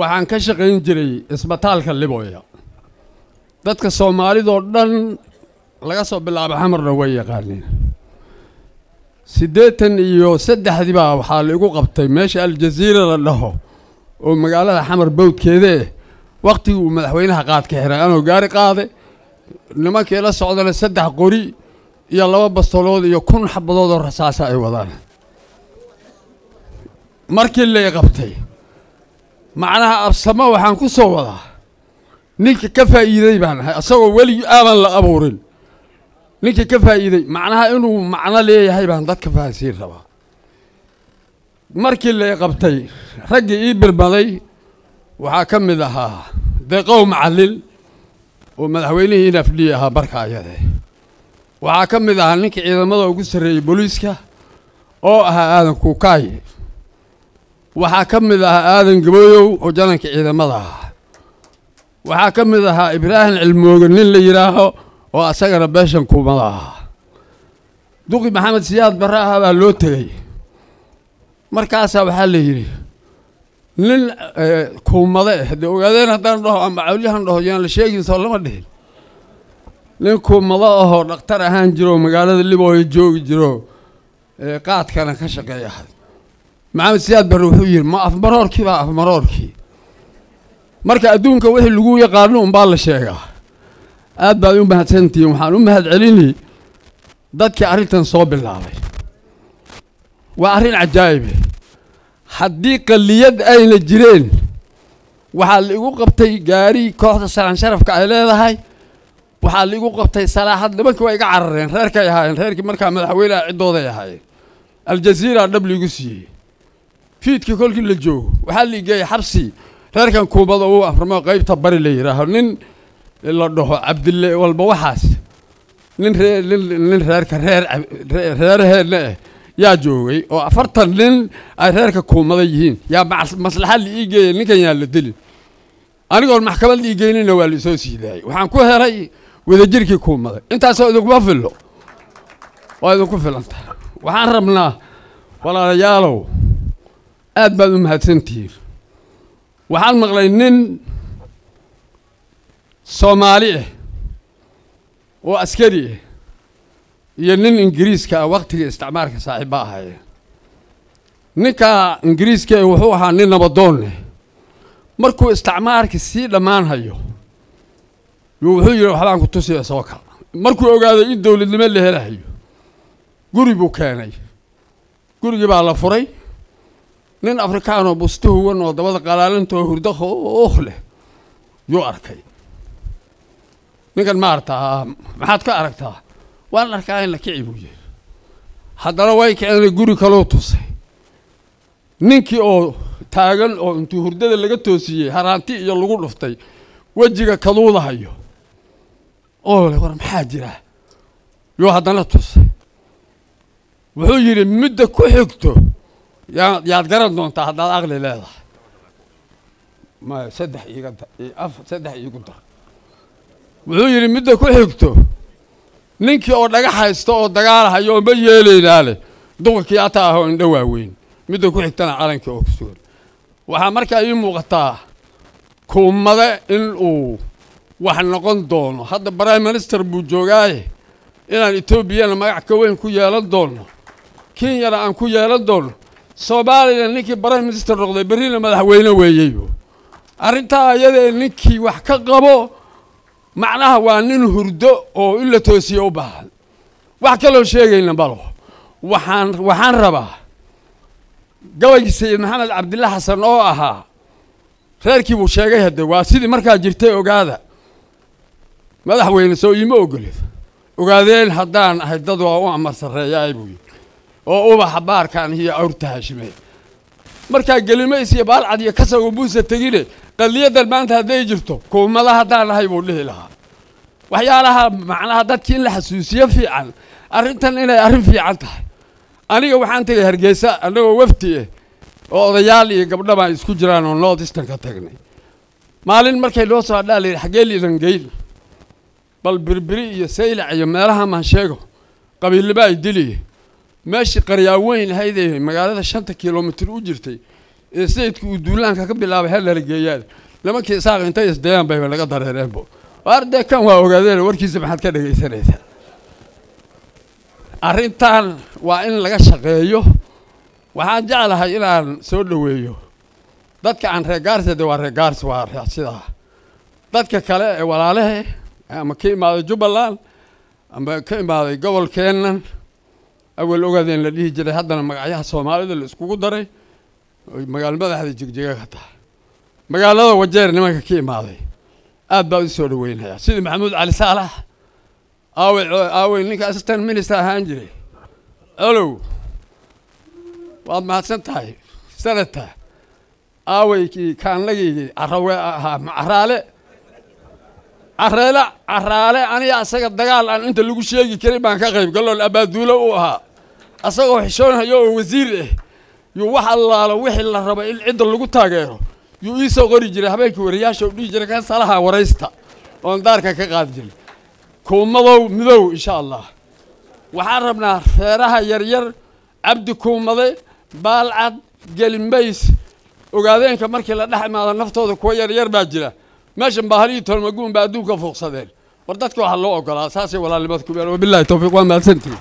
waxaan ka shaqayn jiray isbitaalka liboya dadka soomaalidoo dhan laga soo bilaabo xamarna way yaqaaniin. Siddeetan iyo saddexdii baa waxaa la igu qabtay meesha aljaziira la dhaho oo magaalada xamar bowdkeeda eh waktigii uu madaxweynaha qaadka xiray anoo gaari qaade nimankii la socdana saddex qori iyo laba bastolood iyo kun xabadood oo rasaasa ay wadaan. Markii lay qabtay macnaha absamo waxaan ku soo wadaa. Ninka ka faa'iiday baan ahay asagoo weligii aadan la abuurin. Ninka ka faa'iiday macnaha inuu macno leeyahay baan dadka fahansiin rabaa. Markii lay qabtay raggii ii birmaday waxaa ka mid ahaa deeqow macallin oo madaxweynihii inafdhi ahaa barka ayade waxaa ka mid ahaa ninka ciidamada ugu sarreeyey booliiska oo ahaa aadan kuukaay waxaa ka mid ahaa aadan gabooyow oo jananka ciidamada. Ahaa waxaa ka mid ahaa ibraahim cilmooge nin la yidhaaho oo asagana beeshan kuumada. Ahaa duqi maxamed siyaad barre aha baa loo tegey. Markaasaa waxaa la yidhi nin kuumade ah dee ogaadeen haddaan dhaho ama cawlyahan dhaho yaan la sheegin soo lama dhihin. Nin kuumado ahoo dhakhtar ahaan jiro magaalada libooya joogi jiro qaadkana ka shaqeey ahay maxamed siyaad barre wuxuu yidhi ma afmaroorkii baa afmaroorkii marka adduunka wixii lagu yaqaano unbaa la sheegaa. Aad baad u mahadsantihiin waxaan u mahad celini dadkii arrintan soo bilaabay. Waa arrin cajaa'ibe. Haddii qalliyad ayna jireen waxaa la igu qabtay gaari kooxda salaan sharafka ay leedahay waxaa la igu qabtay salaaxad nimankii waa iga carareen reerkay ahaayeen reerkii markaa madaxweyneha ciddooday ahaayeen. Aljaziira dhab liigu siiyey fiidkii kolkii la joogo. Waxaa la igeeyey xabsi reerkan kuumada uu aframo qaybta bari la yidhaaho nin la dhaho cabdille walba waxaas. Nin nin reerka reer reeraheenna ah yaa joogay oo afartan nin ay reerka kuumada yihiin. Yaa maslaxa la ii geeyay ninkan yaa la dilin anigoon maxkamad la ii geynina waa la isoo siidaayay waxaan ku helay wadajirkii kuumada. Intaasoo idinkuma fillo. Waa idinku filanta waxaan rabnaa walaalayaalow aad baad u mahadsantihiin waxaan maqlay nin soomaali ah oo askari ah iyo nin ingiriiska ah waktiga isticmaalka saaxiibba ahaayeen ninka ingiriiska ah wuxuu ahaa nin nabadoon leh markuu isticmaalka sii dhammaan hayo wuxuu yidhi waxbaan ku tusiya soo kala markuu ogaaday in dowladnimo la helahayo guri buu keenay. Gurigii baa la furay nin afrikaanoo busti huwan oo dabada qalaalintoo hurdo ookh leh. Yuu arkay. Ninkan ma artaa maxaad ka aragtaa? Waan arkaa in la kici buu yidhi. Haddana way kiceenay guri kaloo tusay. Ninkii oo taagan oo intuu hurdada laga toosiyey haraanti iyo lagu dhuftay wejiga kaduudahayo oo le war maxaa jira? Yuu haddana tusay. Wuxuu yidhi midda ku xigto yaad garan doontaa haddaad aqli leedahay? Maya saddex iiga af saddex iigu dar. Wuxuu yidhi midda ku xigto ninkii oo dhagax haysta oo dagaalahayo oo ma yeelaynaa leh duqurkii ata ah oo indho waaweyn midda ku xigtana calankii oo ku waxaa markaa ii muuqataa kuumade in uu wax noqon doono. Hadda prime minister buu joogaaye inaan etoobiyana magac ka weyn ku yeelan doono kenyana aan ku yeelan doono soomaaliyana ninkii prime minister noqday berrina madaxweyne weeyeyo arrintaa ayadee ninkii wax ka qabo macnaha waa nin hurdo oo in la toosiye u baahan. Wax kaloo sheegayna malo waxaan waxaan rabaa gabaygii sayid maxamed cabdilla xasan oo ahaa reerkii buu sheegay hadde waa sidii markaa jirtay ogaada. Madaxweyne soo iima ogolid. Ogaadeen haddaan ahay dad waa u amar sarreeyaay buu yidhi oo ubaxa baarkan iyo awrta hashimee markaa gelimays iyo baalcad iyo kasago buusa tegine qadiyadan maanta hadday jirto kuumada haddaan ahay buu dhihi lahaa. Waxyaalaha macnaha dadkii in la xasuusiyo fiican arrintan inay arrin fiican tahay. Aniga waxaan tegay hargeysa annagoo wafdi ah oo odayaal iyo gabdhaba ay isku jiraan oo eastern ka tagnay. Maalin markay noo soo hadhaa layidhi xaggee liidan geyn bal birbiri iyo saylac iyo meelaha maan sheego qabiilnimo ay diliye meeshii qaryaaweyn ahayd ee magaalada shanta kilomitir u jirtay ee sayidku uu duulaanka ka bilaabay geeyaan nimankii isaaq intay isdayaan bayba laga dareereenbo. Ardee kan waa ogaadeen? Warkiisa maxaad ka dhegaysanaysaa arrintan waa in laga shaqeeyo. Waxaan jeclahay inaan soo dhoweeyo. Dadka aan reer gaarsi de waa reer gaarsi waa sidaa dadka kale ee walaalahe ama ka imaaday jubbaland ama ka imaaday gobolkeennan awal ogaadeen la dhihi jiray haddana magacyaha soomaalida la iskugu daray. Oy magaalo madaxda jigjiga ka tahay. Magaalada wajeer nimanka ka imaaday. Aad baa u soo dhaweynayaa. Sidii maxamuud cali saalax. Aawey aawey ninka assistant minister ahaan jiray. Olow waad mahadsan tahay. Senata aaweykii kaanlagiygii carawe ahaa caraale careele caraale aniga asaga dagaal aan inta lagu sheegi karin baan ka qayb galoon abaaduulo u ahaa. Asagoo xishoonhayo oo wasiir ah yuu wax allaalo wixii la raba in cidda lagu taageero. Yuu iisoo qori jiray habeenkii wariyaasha u dhihi jiray kan salaha waraysta oon daarka ka qaadi jiray kuumadow midow insha allah. Waxaan rabnaa reeraha yaryar cabdi kuumade baalcad gelimbays ogaadeenka markii la dhex imaado naftooda kuwa yaryar baa jira meeshan baahaliyi tolmaguun baa adduunka fuuqsadeen. War dadka waxaa loo ogolaa saasay walaalnimada ku meel wabilahi towfiiq waa mahadsantihin